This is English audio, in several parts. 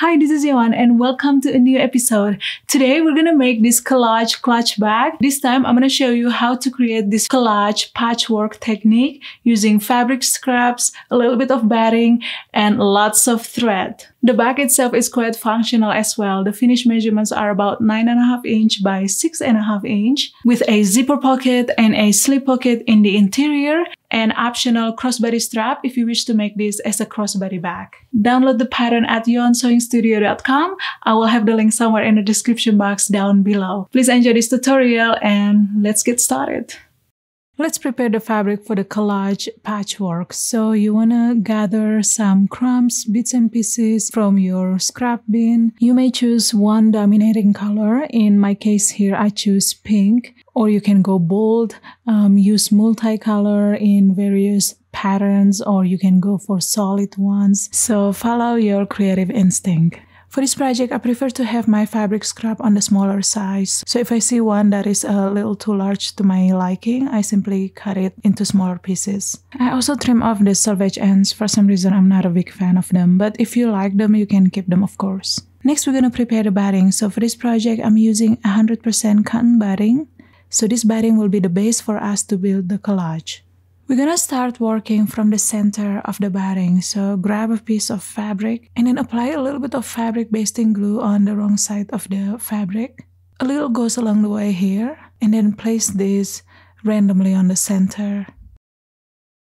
Hi, this is Yoan and welcome to a new episode. Today we're gonna make this collage clutch bag. This time I'm gonna show you how to create this collage patchwork technique using fabric scraps, a little bit of batting, and lots of thread. The bag itself is quite functional as well. The finished measurements are about 9.5 inch by 6.5 inch with a zipper pocket and a slip pocket in the interior and optional crossbody strap if you wish to make this as a crossbody bag. Download the pattern at yoansewingstudio.com. I will have the link somewhere in the description box down below. Please enjoy this tutorial and let's get started. Let's prepare the fabric for the collage patchwork. So you want to gather some crumbs, bits and pieces from your scrap bin. You may choose one dominating color. In my case here, I choose pink. Or you can go bold, um, use multicolor in various patterns, or you can go for solid ones. So follow your creative instinct. For this project, I prefer to have my fabric scrap on the smaller size. So if I see one that is a little too large to my liking, I simply cut it into smaller pieces. I also trim off the selvage ends. For some reason, I'm not a big fan of them, but if you like them, you can keep them, of course. Next, we're gonna prepare the batting. So for this project, I'm using 100% cotton batting. So this batting will be the base for us to build the collage. We're gonna start working from the center of the batting. So grab a piece of fabric and then apply a little bit of fabric basting glue on the wrong side of the fabric. A little goes along the way here and then place this randomly on the center.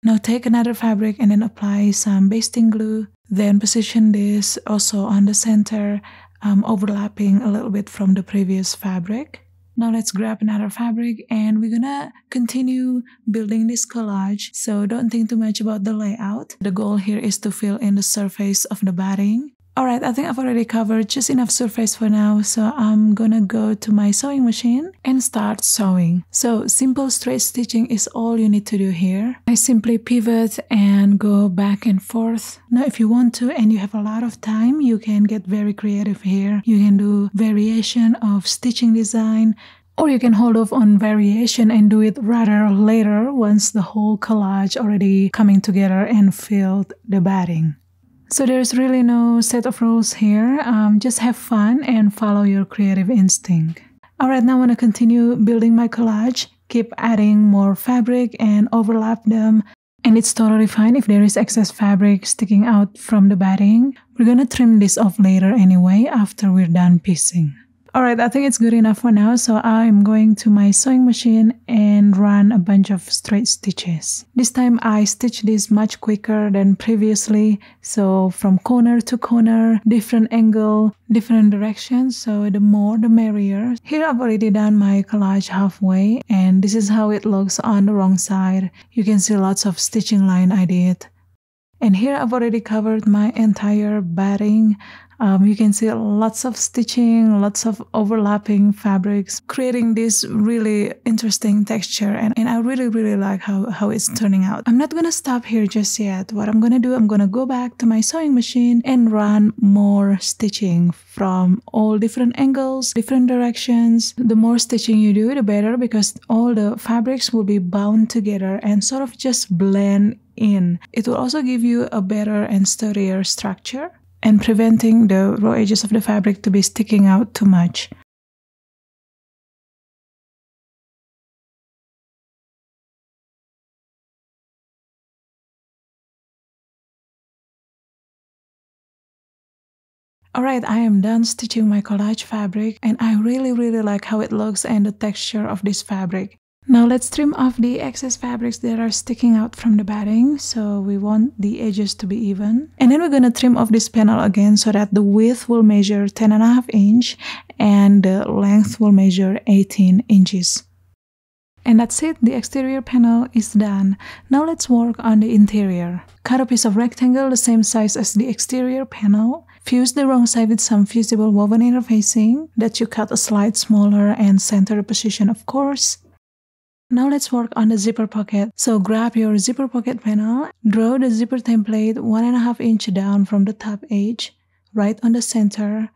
Now take another fabric and then apply some basting glue. Then position this also on the center, um, overlapping a little bit from the previous fabric. Now let's grab another fabric and we're gonna continue building this collage. So don't think too much about the layout. The goal here is to fill in the surface of the batting. Alright, I think I've already covered just enough surface for now, so I'm gonna go to my sewing machine and start sewing. So simple straight stitching is all you need to do here. I simply pivot and go back and forth. Now if you want to and you have a lot of time, you can get very creative here. You can do variation of stitching design, or you can hold off on variation and do it rather later once the whole collage already coming together and filled the batting. So there's really no set of rules here. Um, just have fun and follow your creative instinct. Alright, now I want to continue building my collage. Keep adding more fabric and overlap them. And it's totally fine if there is excess fabric sticking out from the batting. We're gonna trim this off later anyway after we're done piecing. Alright, I think it's good enough for now, so I'm going to my sewing machine and run a bunch of straight stitches. This time I stitched this much quicker than previously, so from corner to corner, different angle, different directions, so the more the merrier. Here I've already done my collage halfway, and this is how it looks on the wrong side. You can see lots of stitching line I did. And here I've already covered my entire batting. Um, you can see lots of stitching, lots of overlapping fabrics, creating this really interesting texture. And, and I really, really like how, how it's turning out. I'm not going to stop here just yet. What I'm going to do, I'm going to go back to my sewing machine and run more stitching from all different angles, different directions. The more stitching you do, the better because all the fabrics will be bound together and sort of just blend in. It will also give you a better and sturdier structure and preventing the raw edges of the fabric to be sticking out too much. Alright, I am done stitching my collage fabric and I really really like how it looks and the texture of this fabric. Now let's trim off the excess fabrics that are sticking out from the batting. So we want the edges to be even. And then we're going to trim off this panel again so that the width will measure 10 and a half inch and the length will measure 18 inches. And that's it, the exterior panel is done. Now let's work on the interior. Cut a piece of rectangle the same size as the exterior panel. Fuse the wrong side with some fusible woven interfacing that you cut a slight smaller and center the position of course. Now let's work on the zipper pocket. So grab your zipper pocket panel, draw the zipper template one and a half inch down from the top edge, right on the center.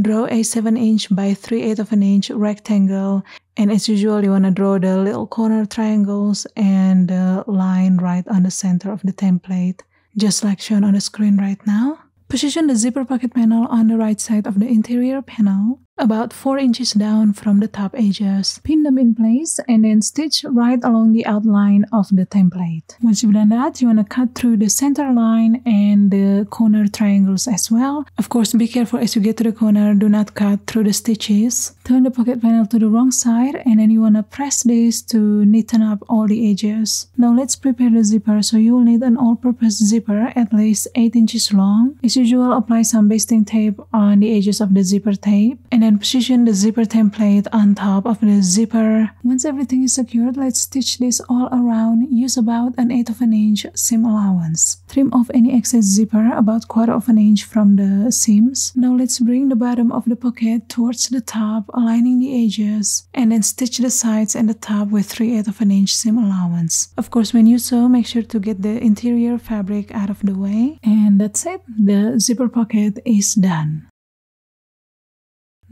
Draw a 7 inch by 3 8 of an inch rectangle and as usual you want to draw the little corner triangles and the line right on the center of the template just like shown on the screen right now. Position the zipper pocket panel on the right side of the interior panel about 4 inches down from the top edges. Pin them in place and then stitch right along the outline of the template. Once you've done that, you want to cut through the center line and the corner triangles as well. Of course, be careful as you get to the corner, do not cut through the stitches. Turn the pocket panel to the wrong side and then you want to press this to neaten up all the edges. Now let's prepare the zipper. So you will need an all-purpose zipper at least 8 inches long. As usual, apply some basting tape on the edges of the zipper tape and then then position the zipper template on top of the zipper. Once everything is secured, let's stitch this all around. Use about an eighth of an inch seam allowance. Trim off any excess zipper about quarter of an inch from the seams. Now let's bring the bottom of the pocket towards the top, aligning the edges, and then stitch the sides and the top with 3 eighths of an inch seam allowance. Of course, when you sew, make sure to get the interior fabric out of the way. And that's it. The zipper pocket is done.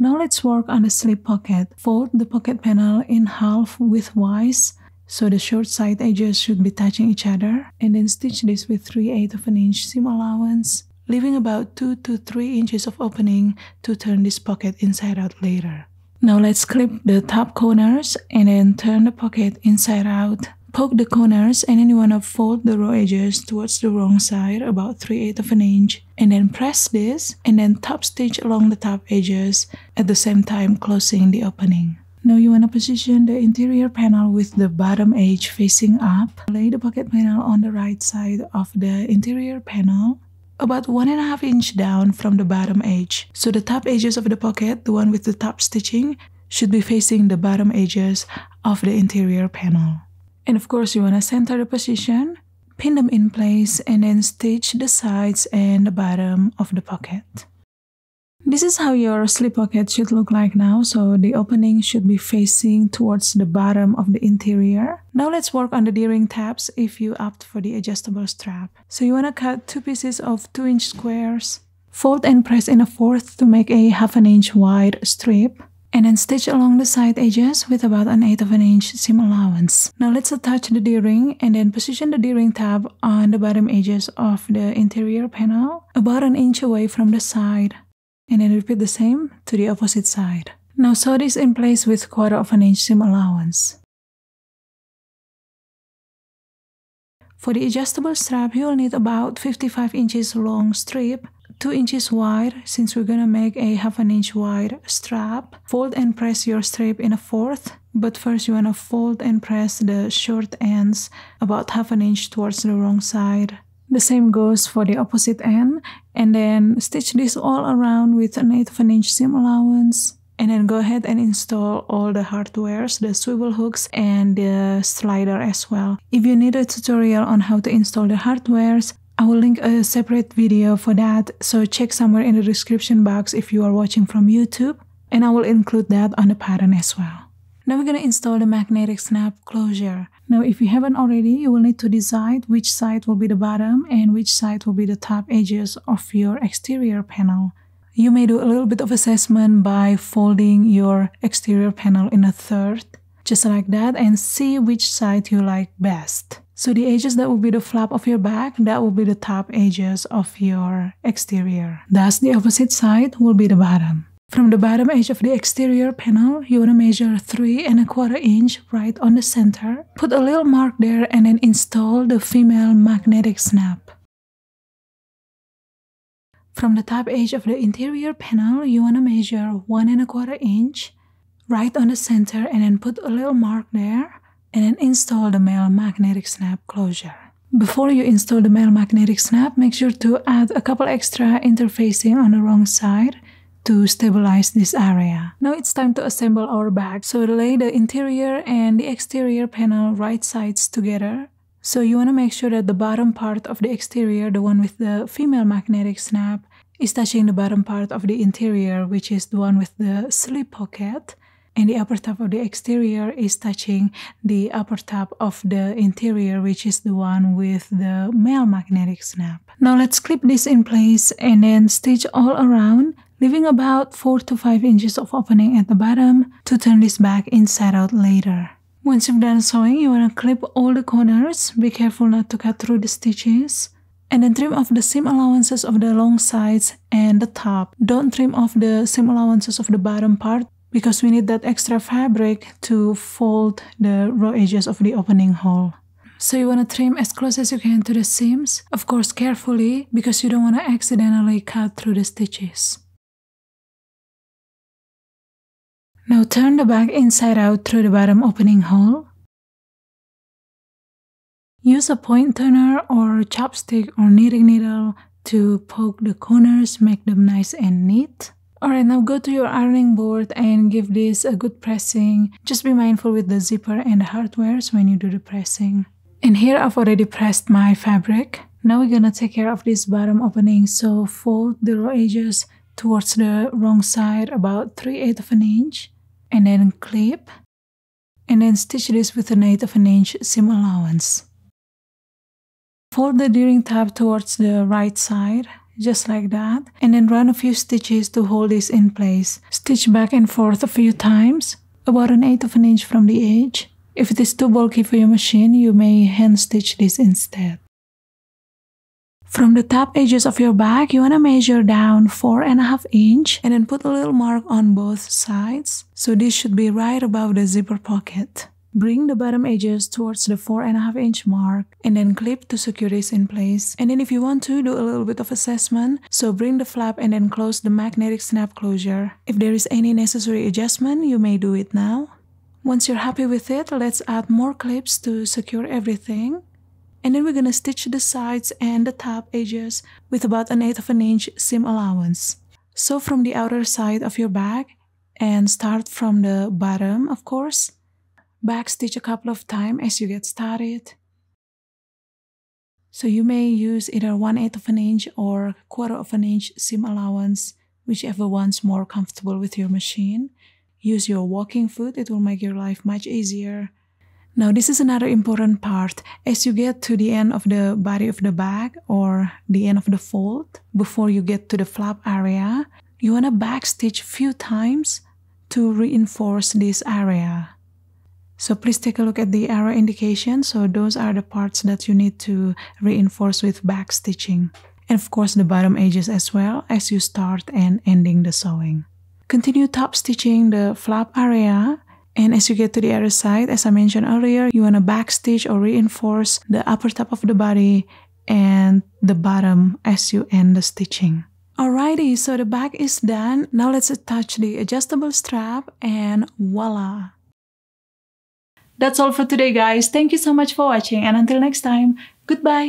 Now let's work on the slip pocket. Fold the pocket panel in half widthwise so the short side edges should be touching each other and then stitch this with 3 8 of an inch seam allowance leaving about 2 to 3 inches of opening to turn this pocket inside out later. Now let's clip the top corners and then turn the pocket inside out Poke the corners and then you want to fold the raw edges towards the wrong side about 3 8 of an inch and then press this and then top stitch along the top edges at the same time closing the opening. Now you want to position the interior panel with the bottom edge facing up. Lay the pocket panel on the right side of the interior panel about one and a half inch down from the bottom edge. So the top edges of the pocket, the one with the top stitching, should be facing the bottom edges of the interior panel. And of course, you want to center the position, pin them in place, and then stitch the sides and the bottom of the pocket. This is how your slip pocket should look like now, so the opening should be facing towards the bottom of the interior. Now let's work on the D-ring tabs if you opt for the adjustable strap. So you want to cut two pieces of 2 inch squares, fold and press in a fourth to make a half an inch wide strip and then stitch along the side edges with about an eighth of an inch seam allowance. Now let's attach the D-ring and then position the D-ring tab on the bottom edges of the interior panel about an inch away from the side and then repeat the same to the opposite side. Now sew this in place with quarter of an inch seam allowance. For the adjustable strap, you'll need about 55 inches long strip 2 inches wide since we're gonna make a half an inch wide strap. Fold and press your strip in a fourth but first you wanna fold and press the short ends about half an inch towards the wrong side. The same goes for the opposite end and then stitch this all around with an eighth of an inch seam allowance and then go ahead and install all the hardwares, the swivel hooks and the slider as well. If you need a tutorial on how to install the hardwares, I will link a separate video for that, so check somewhere in the description box if you are watching from YouTube, and I will include that on the pattern as well. Now we're going to install the magnetic snap closure. Now if you haven't already, you will need to decide which side will be the bottom and which side will be the top edges of your exterior panel. You may do a little bit of assessment by folding your exterior panel in a third, just like that, and see which side you like best. So the edges that will be the flap of your back, that will be the top edges of your exterior. Thus the opposite side will be the bottom. From the bottom edge of the exterior panel, you want to measure 3 and a quarter inch right on the center. Put a little mark there and then install the female magnetic snap. From the top edge of the interior panel, you want to measure 1 and a quarter inch right on the center and then put a little mark there and then install the male magnetic snap closure. Before you install the male magnetic snap, make sure to add a couple extra interfacing on the wrong side to stabilize this area. Now it's time to assemble our bag. So lay the interior and the exterior panel right sides together. So you want to make sure that the bottom part of the exterior, the one with the female magnetic snap, is touching the bottom part of the interior, which is the one with the slip pocket and the upper top of the exterior is touching the upper top of the interior which is the one with the male magnetic snap. Now let's clip this in place and then stitch all around leaving about 4 to 5 inches of opening at the bottom to turn this back inside out later. Once you've done sewing, you want to clip all the corners. Be careful not to cut through the stitches. And then trim off the seam allowances of the long sides and the top. Don't trim off the seam allowances of the bottom part because we need that extra fabric to fold the raw edges of the opening hole. So you want to trim as close as you can to the seams, of course carefully because you don't want to accidentally cut through the stitches. Now turn the bag inside out through the bottom opening hole. Use a point turner or chopstick or knitting needle to poke the corners, make them nice and neat. Alright, now go to your ironing board and give this a good pressing. Just be mindful with the zipper and the hardwares when you do the pressing. And here I've already pressed my fabric. Now we're gonna take care of this bottom opening. So fold the raw edges towards the wrong side about 3 8 of an inch and then clip and then stitch this with an 8 of an inch seam allowance. Fold the D-ring tab towards the right side just like that and then run a few stitches to hold this in place. Stitch back and forth a few times about an eighth of an inch from the edge if it is too bulky for your machine, you may hand stitch this instead. From the top edges of your bag, you want to measure down 4.5 inch and then put a little mark on both sides. So this should be right above the zipper pocket. Bring the bottom edges towards the 4.5 inch mark and then clip to secure this in place. And then if you want to, do a little bit of assessment. So bring the flap and then close the magnetic snap closure. If there is any necessary adjustment, you may do it now. Once you're happy with it, let's add more clips to secure everything. And then we're gonna stitch the sides and the top edges with about an eighth of an inch seam allowance. So from the outer side of your bag and start from the bottom, of course. Back stitch a couple of times as you get started. So you may use either 1 8 of an inch or quarter of an inch seam allowance, whichever one's more comfortable with your machine. Use your walking foot, it will make your life much easier. Now, this is another important part. As you get to the end of the body of the bag or the end of the fold, before you get to the flap area, you want to backstitch a few times to reinforce this area. So please take a look at the arrow indication. So those are the parts that you need to reinforce with back stitching. And of course the bottom edges as well as you start and ending the sewing. Continue top stitching the flap area and as you get to the other side, as I mentioned earlier, you want to back stitch or reinforce the upper top of the body and the bottom as you end the stitching. Alrighty, so the back is done. Now let's attach the adjustable strap and voila! That's all for today guys. Thank you so much for watching and until next time, goodbye!